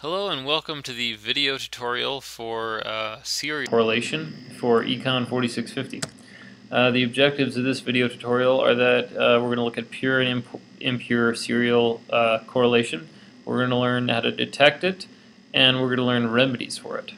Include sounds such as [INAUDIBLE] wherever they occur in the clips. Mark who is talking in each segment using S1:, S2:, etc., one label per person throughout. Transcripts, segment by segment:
S1: Hello and welcome to the video tutorial for uh, serial correlation for Econ 4650. Uh, the objectives of this video tutorial are that uh, we're going to look at pure and imp impure serial uh, correlation. We're going to learn how to detect it and we're going to learn remedies for it.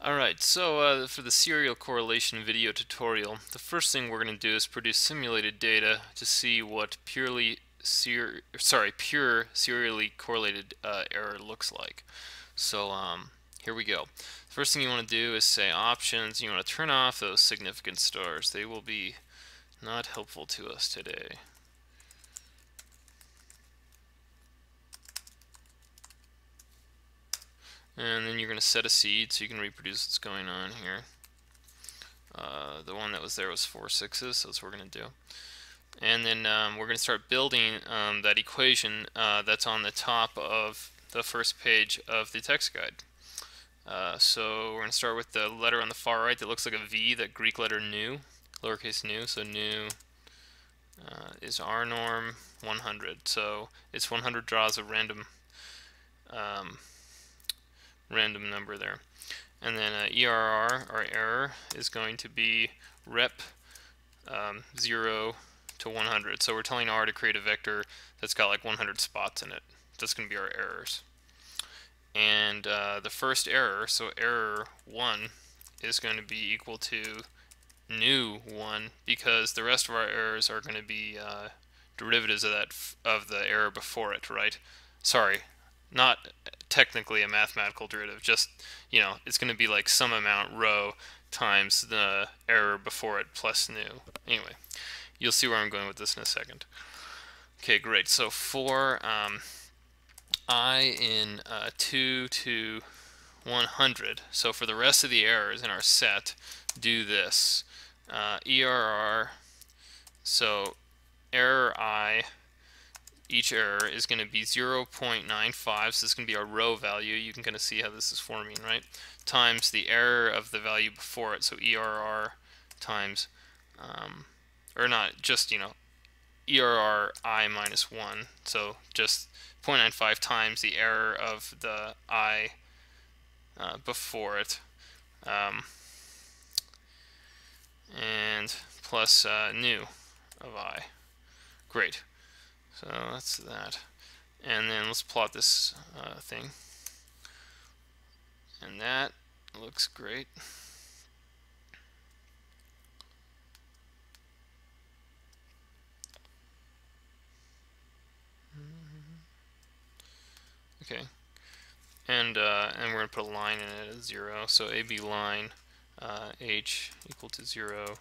S1: Alright, so uh, for the serial correlation video tutorial, the first thing we're going to do is produce simulated data to see what purely ser sorry, pure serially correlated uh, error looks like. So um, here we go. First thing you want to do is say options. You want to turn off those significant stars. They will be not helpful to us today. And then you're going to set a seed so you can reproduce what's going on here. Uh, the one that was there was four sixes, so that's what we're going to do and then um, we're going to start building um, that equation uh, that's on the top of the first page of the text guide. Uh, so we're going to start with the letter on the far right that looks like a V, that Greek letter nu, lowercase nu, so nu uh, is R norm 100. So it's 100 draws a random um, random number there. And then uh, ERR, our error, is going to be rep um, 0 to 100. So we're telling R to create a vector that's got like 100 spots in it. That's going to be our errors. And uh, the first error, so error 1, is going to be equal to nu 1 because the rest of our errors are going to be uh, derivatives of that of the error before it, right? Sorry, not technically a mathematical derivative, just, you know, it's going to be like some amount rho times the error before it plus nu. Anyway, You'll see where I'm going with this in a second. Okay, great. So for um, i in uh, 2 to 100, so for the rest of the errors in our set, do this. Uh, ERR, so error i, each error is going to be 0.95, so this is going to be our rho value. You can kind of see how this is forming, right? Times the error of the value before it, so ERR times um, or not just you know ERR i minus 1 so just 0.95 times the error of the i uh, before it. Um, and plus uh, nu of i. Great. So that's that. And then let's plot this uh, thing. And that looks great Okay. And, uh, and we're going to put a line in it at 0. So AB line uh, H equal to 0,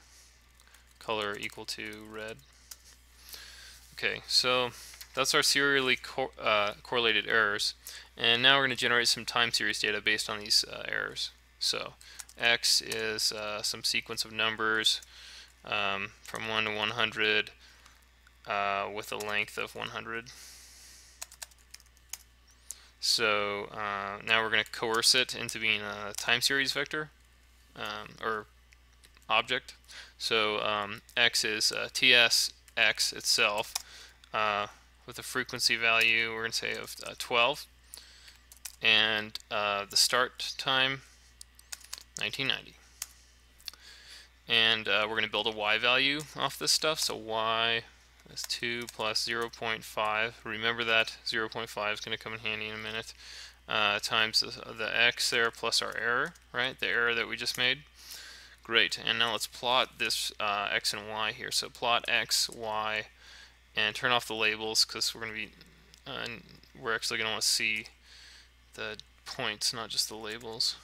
S1: color equal to red. Okay, so that's our serially uh, correlated errors. And now we're going to generate some time series data based on these uh, errors. So x is uh, some sequence of numbers um, from 1 to 100 uh, with a length of 100. So uh, now we're going to coerce it into being a time series vector um, or object. So um, x is uh, tsx itself uh, with a frequency value we're going to say of uh, 12 and uh, the start time 1990 and uh, we're going to build a y value off this stuff so y is 2 plus 0 0.5. Remember that 0 0.5 is going to come in handy in a minute. Uh, times the, the, x there plus our error, right? The error that we just made. Great. And now let's plot this uh, x and y here. So plot x, y, and turn off the labels because we're going to be, uh, we're actually going to want to see the points, not just the labels.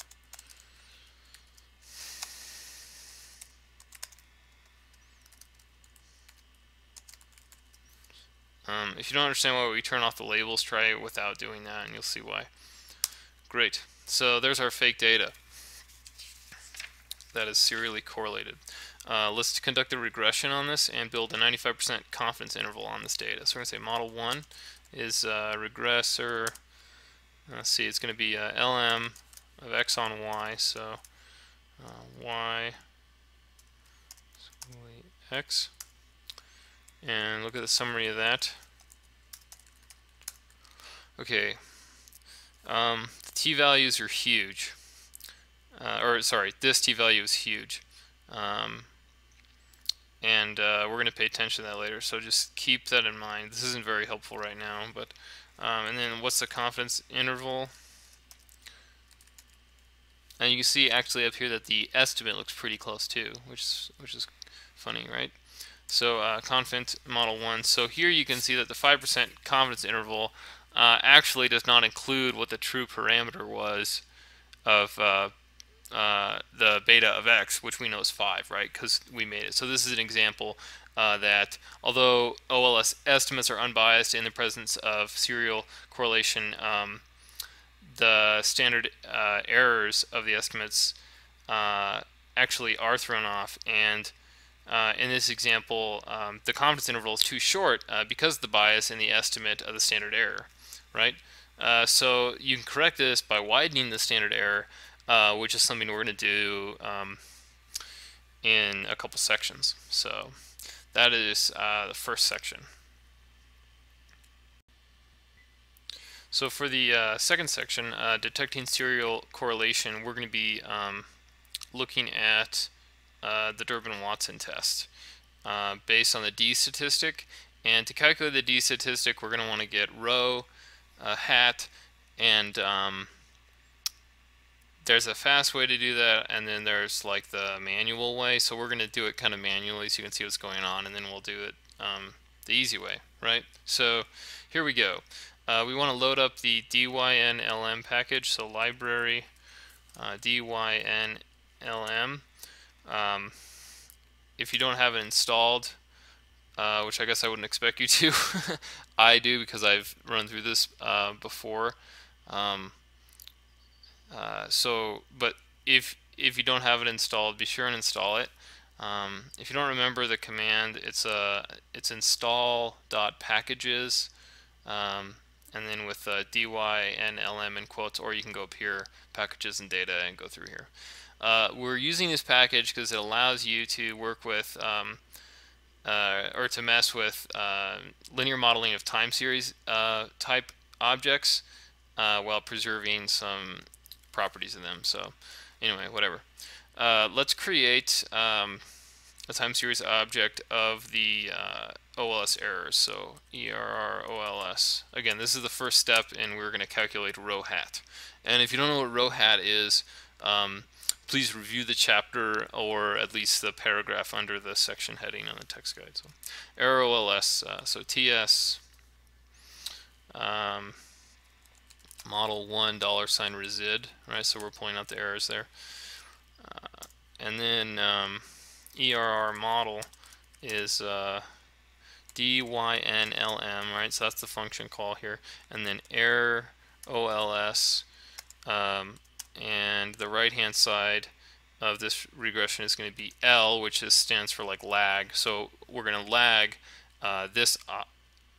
S1: Um, if you don't understand why we turn off the labels, try it without doing that and you'll see why. Great. So there's our fake data that is serially correlated. Uh, let's conduct a regression on this and build a 95% confidence interval on this data. So we're going to say model 1 is uh, regressor. Let's see, it's going to be uh, LM of x on y. So uh, y x and look at the summary of that. Okay, um, the t-values are huge. Uh, or sorry, this t-value is huge. Um, and uh, we're going to pay attention to that later, so just keep that in mind. This isn't very helpful right now, but um, and then what's the confidence interval? And you can see actually up here that the estimate looks pretty close too, which is, which is funny, right? So uh, confidence model 1. So here you can see that the 5% confidence interval uh, actually does not include what the true parameter was of uh, uh, the beta of x, which we know is 5, right, because we made it. So this is an example uh, that although OLS estimates are unbiased in the presence of serial correlation, um, the standard uh, errors of the estimates actually are thrown off. And uh, in this example, um, the confidence interval is too short because of the bias in the estimate of the standard error, right? so you can correct this by widening the standard error uh, which is something we're going to do um, in a couple sections. So that is uh, the first section. So for the uh, second section, uh, detecting serial correlation, we're going to be um, looking at uh, the Durbin-Watson test uh, based on the D statistic. And to calculate the D statistic, we're going to want to get rho, hat, and um, there's a fast way to do that and then there's like the manual way. So we're going to do it kind of manually so you can see what's going on and then we'll do it um, the easy way right? So here we go. Uh, we want to load up the dynlm package. So library uh, dynlm um, if you don't have it installed uh, which I guess I wouldn't expect you to [LAUGHS] I do because I've run through this uh, before um, uh, so, but if if you don't have it installed, be sure and install it. Um, if you don't remember the command, it's a uh, it's install dot packages, um, and then with uh, dy and lm in quotes, or you can go up here, packages and data, and go through here. Uh, we're using this package because it allows you to work with um, uh, or to mess with uh, linear modeling of time series uh, type objects uh, while preserving some properties in them. So anyway, whatever. Uh, let's create um, a time series object of the OLS errors. So ERR OLS. Again, this is the first step, and we're going to calculate rho hat. And if you don't know what rho hat is, um, please review the chapter or at least the paragraph under the section heading on the text guide. So error OLS. Uh, so TS. Um, model one dollar sign resid, right? So we're pointing out the errors there. Uh, and then um, ERR model is uh, dynlm, right? So that's the function call here. And then error OLS, um, and the right hand side of this regression is going to be L, which is, stands for like lag. So we're going to lag uh, this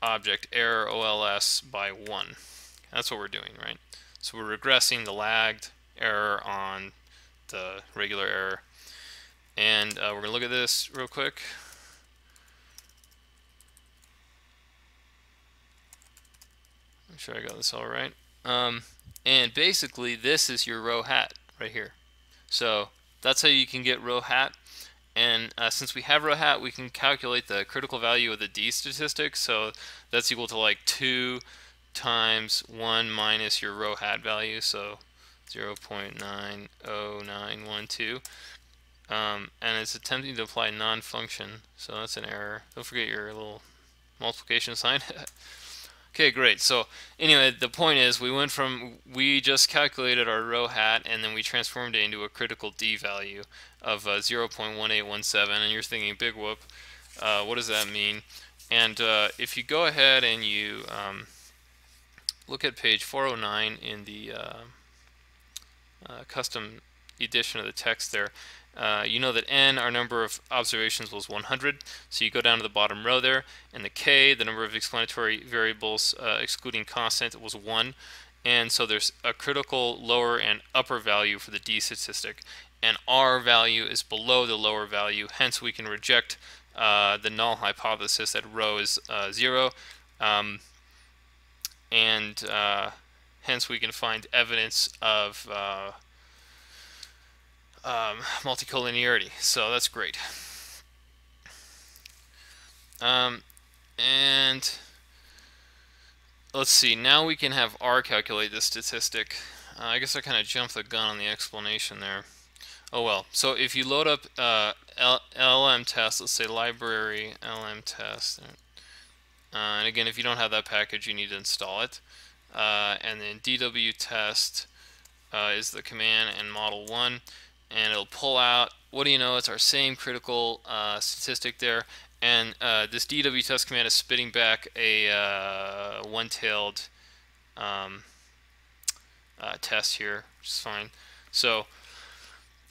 S1: object error OLS by one. That's what we're doing, right? So we're regressing the lagged error on the regular error. And uh, we're going to look at this real quick. Make sure I got this all right. Um, and basically, this is your rho hat right here. So that's how you can get rho hat. And uh, since we have rho hat, we can calculate the critical value of the D statistic. So that's equal to like 2 times 1 minus your rho hat value, so 0.90912. Um, and it's attempting to apply non-function, so that's an error. Don't forget your little multiplication sign. [LAUGHS] okay, great. So anyway, the point is we went from, we just calculated our rho hat and then we transformed it into a critical D value of uh, 0.1817 and you're thinking, big whoop, uh, what does that mean? And uh, if you go ahead and you um, look at page 409 in the uh, uh, custom edition of the text there. Uh, you know that n, our number of observations was 100, so you go down to the bottom row there, and the k, the number of explanatory variables uh, excluding constant, was 1, and so there's a critical lower and upper value for the d statistic, and r value is below the lower value, hence we can reject uh, the null hypothesis that rho is uh, 0. Um, and uh, hence we can find evidence of um, multicollinearity. So that's great. Um, and let's see, now we can have R calculate this statistic. Uh, I guess I kind of jumped the gun on the explanation there. Oh well, so if you load up uh, LM test, let's say library LM test, uh, and again, if you don't have that package, you need to install it. Uh, and then DW test uh, is the command and model 1, and it'll pull out, what do you know, it's our same critical uh, statistic there, and uh, this DW test command is spitting back a uh, one-tailed um, uh, test here, which is fine. So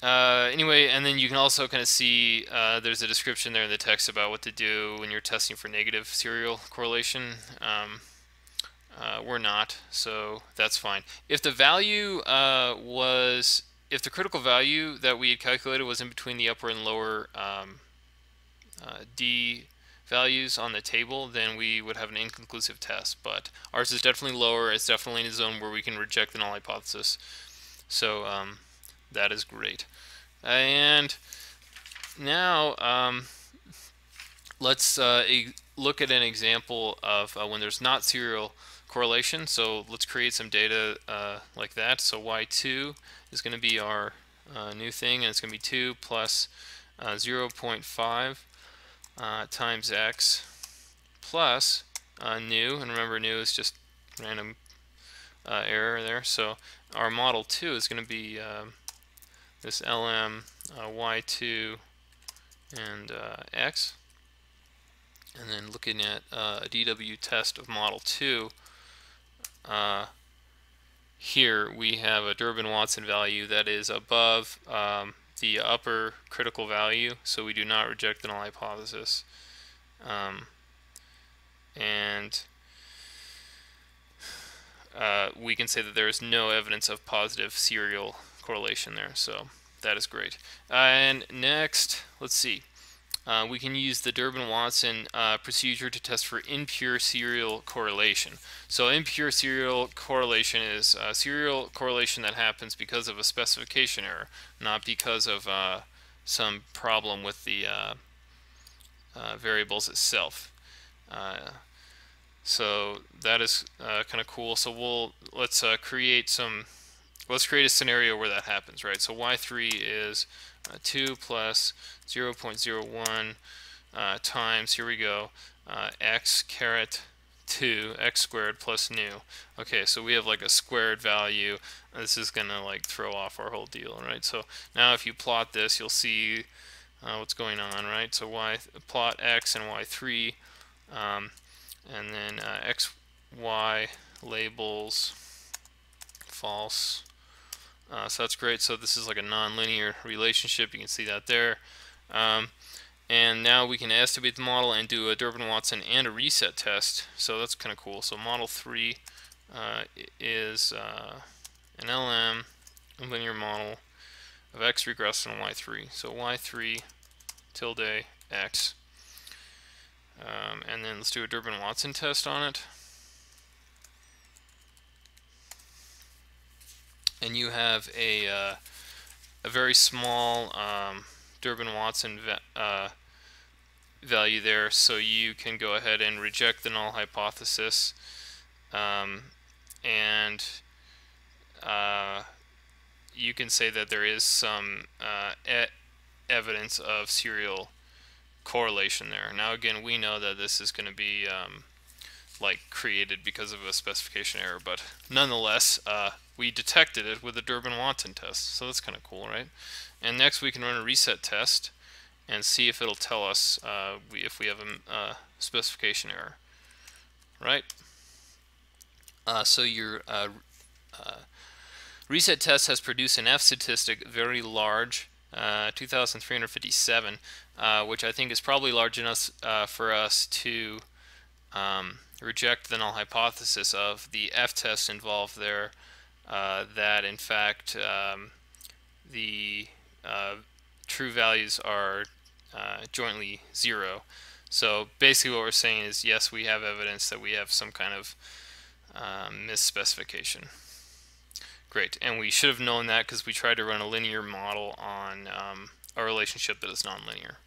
S1: uh, anyway, and then you can also kind of see uh, there's a description there in the text about what to do when you're testing for negative serial correlation. Um, we're not, so that's fine. If the value was, if the critical value that we had calculated was in between the upper and lower um, uh, D values on the table, then we would have an inconclusive test. But ours is definitely lower. It's definitely in a zone where we can reject the null hypothesis. So um, that is great. And now um, let's uh, look at an example of uh, when there's not serial correlation. So let's create some data uh, like that. So y2 is going to be our uh, new thing, and it's going to be 2 plus, uh, 0.5 uh, times x plus uh, nu, and remember nu is just random uh, error there. So our model 2 is going to be um, this lm uh, y2 and uh, x. And then looking at uh, a DW test of model 2, here we have a Durbin-Watson value that is above um, the upper critical value, so we do not reject the null hypothesis. Um, and uh, we can say that there is no evidence of positive serial correlation there, so that is great. Uh, and next, let's see. Uh, we can use the Durbin-Watson uh, procedure to test for impure serial correlation. So impure serial correlation is serial correlation that happens because of a specification error, not because of uh, some problem with the uh, uh, variables itself. So that is kind of cool. So we'll let's create some. Let's create a scenario where that happens, right? So y3 is uh, 2 plus 0 0.01 uh, times, here we go, uh, x caret 2, x squared plus nu. Okay, so we have like a squared value. This is going to like throw off our whole deal, right? So now if you plot this, you'll see uh, what's going on, right? So y plot x and y3, um, and then uh, x, y labels false, uh, so that's great. So this is like a nonlinear relationship. You can see that there. Um, and now we can estimate the model and do a Durbin-Watson and a reset test. So that's kind of cool. So model 3 uh, is uh, an LM, linear model of x regress and y3. So y3 tilde x. Um, and then let's do a Durbin-Watson test on it. And you have a uh, a very small um, Durbin-Watson uh, value there, so you can go ahead and reject the null hypothesis, um, and uh, you can say that there is some uh, e evidence of serial correlation there. Now again, we know that this is going to be um, like created because of a specification error, but nonetheless, uh, we detected it with the Durbin-Watson test. So that's kind of cool, right? And next we can run a reset test and see if it'll tell us uh, we, if we have a uh, specification error, right? Uh, so your uh, reset test has produced an F statistic very large, uh, 2,357, which I think is probably large enough for us to um, reject the null hypothesis of the F test involved there uh, that in fact um, the uh, true values are uh, jointly zero. So basically what we're saying is yes we have evidence that we have some kind of um, misspecification. Great, and we should have known that because we tried to run a linear model on um, a relationship that is nonlinear.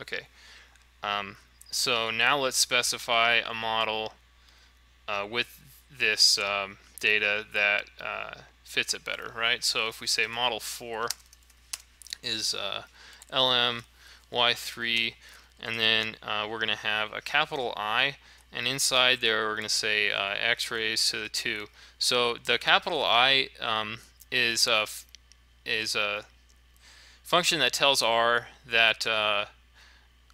S1: Okay, um, so now let's specify a model uh, with this um, data that uh, fits it better, right? So if we say model 4 is uh, LM Y3, and then uh, we're going to have a capital I, and inside there we're going to say uh, x raised to the 2. So the capital I um, is a is a function that tells R that uh,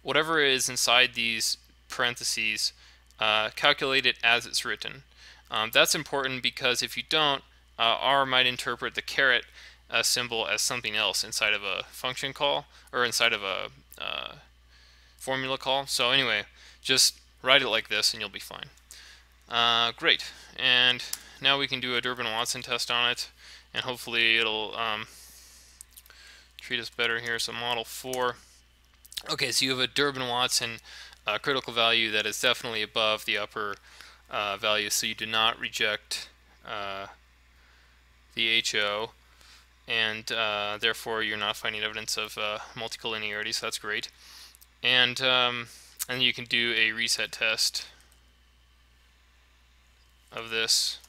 S1: whatever is inside these parentheses, uh, calculate it as it's written. Um, that's important because if you don't, uh, R might interpret the caret uh, symbol as something else inside of a function call or inside of a uh, formula call. So anyway, just write it like this and you'll be fine. Uh, great. And now we can do a Durbin-Watson test on it and hopefully it'll um, treat us better here. So model 4. Okay, so you have a Durbin-Watson uh, critical value that is definitely above the upper uh, value, so you do not reject uh, the HO, and uh, therefore you're not finding evidence of uh, multicollinearity, so that's great. And um, and you can do a reset test of this.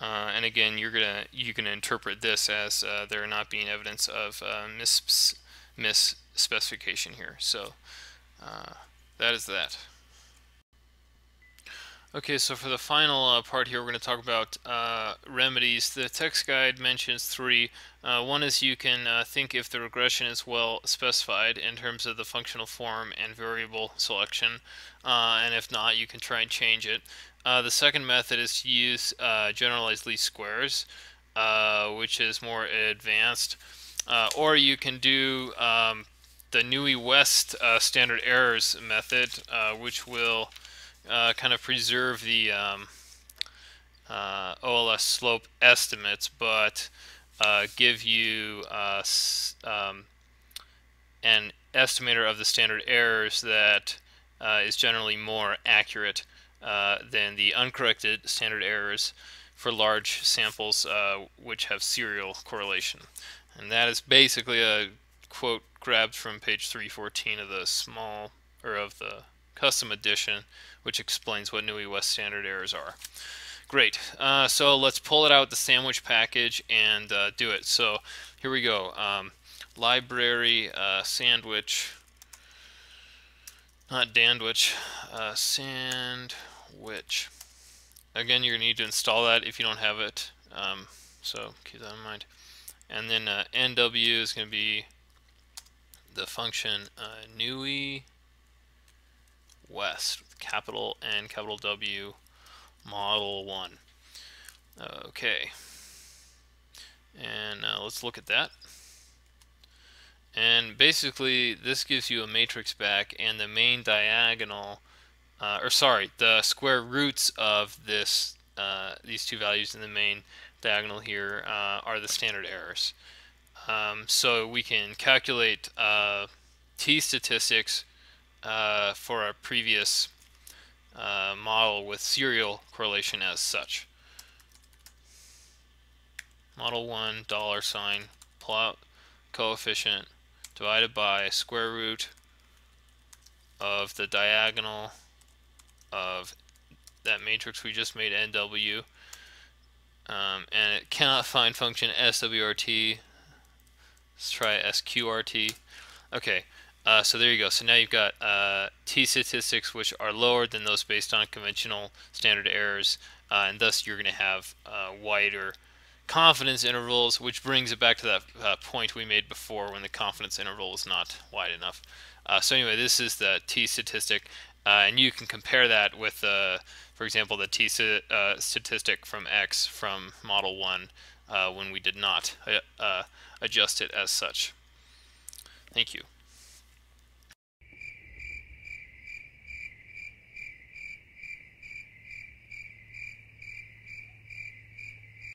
S1: Uh, and again, you're gonna you can interpret this as there not being evidence of uh, mis misspecification here. So uh, that is that. Okay, so for the final uh, part here, we're going to talk about uh, remedies. The text guide mentions three. Uh, one is you can uh, think if the regression is well specified in terms of the functional form and variable selection, uh, and if not, you can try and change it. Uh, the second method is to use generalized least squares, which is more advanced. or you can do um, the Newey West standard errors method, which will uh, kind of preserve the um, uh, OLS slope estimates, but uh, give you uh, um, an estimator of the standard errors that uh, is generally more accurate uh, than the uncorrected standard errors for large samples which have serial correlation. And that is basically a quote grabbed from page 314 of the small or of the custom edition, which explains what Newey West standard errors are. Great. Uh, so let's pull it out the sandwich package and uh, do it. So here we go. Um, library uh, sandwich, not Dandwich, uh, sandwich. Again, you're going to need to install that if you don't have it. Um, so keep that in mind. And then uh, NW is going to be the function uh, Newey West, capital N, capital W, model 1. Okay. And uh, let's look at that. And basically, this gives you a matrix back, and the main diagonal, uh, or sorry, the square roots of this, uh, these two values in the main diagonal here uh, are the standard errors. Um, so we can calculate uh, t statistics uh, for our previous uh, model with serial correlation as such. Model 1 dollar sign plot coefficient divided by square root of the diagonal of that matrix we just made NW um, and it cannot find function SWRT let's try SQRT okay uh, so there you go. So now you've got uh, t statistics which are lower than those based on conventional standard errors, uh, and thus you're going to have uh, wider confidence intervals, which brings it back to that uh, point we made before when the confidence interval is not wide enough. Uh, so anyway, this is the t statistic, and you can compare that with, for example, the t statistic from x from model 1 when we did not adjust it as such. Thank you.